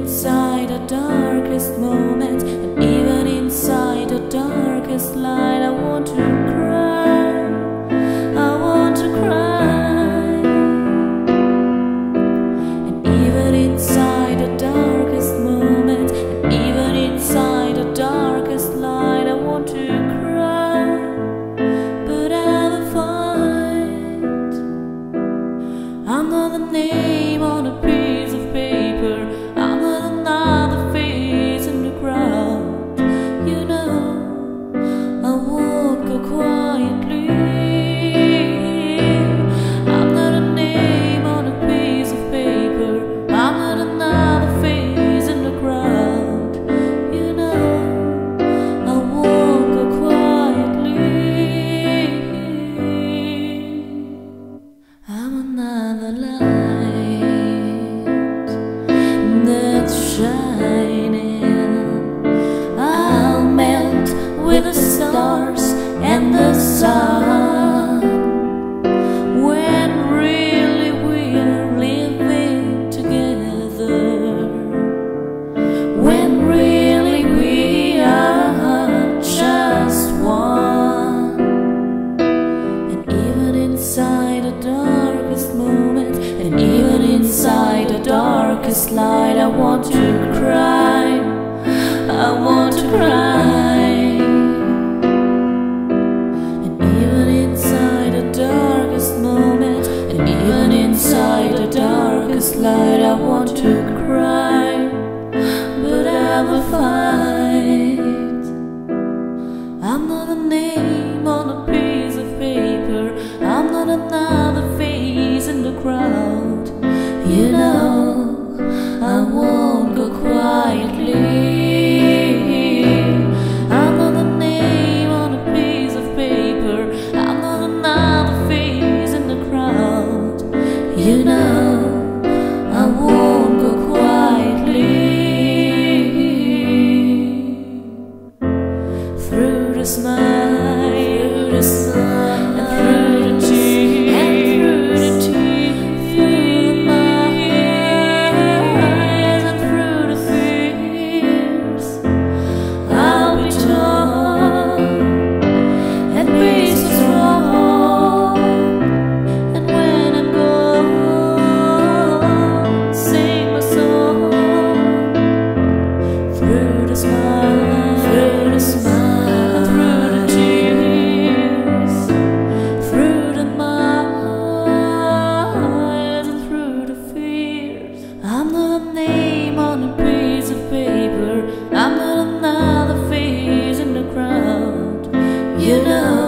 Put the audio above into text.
inside the darkest moment And even inside the darkest light I want to cry. I want to cry. And even inside the darkest moment And even inside the darkest light I want to cry. But I'm I'm not the name on the inside the darkest moment And even inside the darkest light I want to cry. I want to cry. And even inside the darkest moment And even inside the darkest light I want to cry. But I will fight. I'm not a name on a face you know.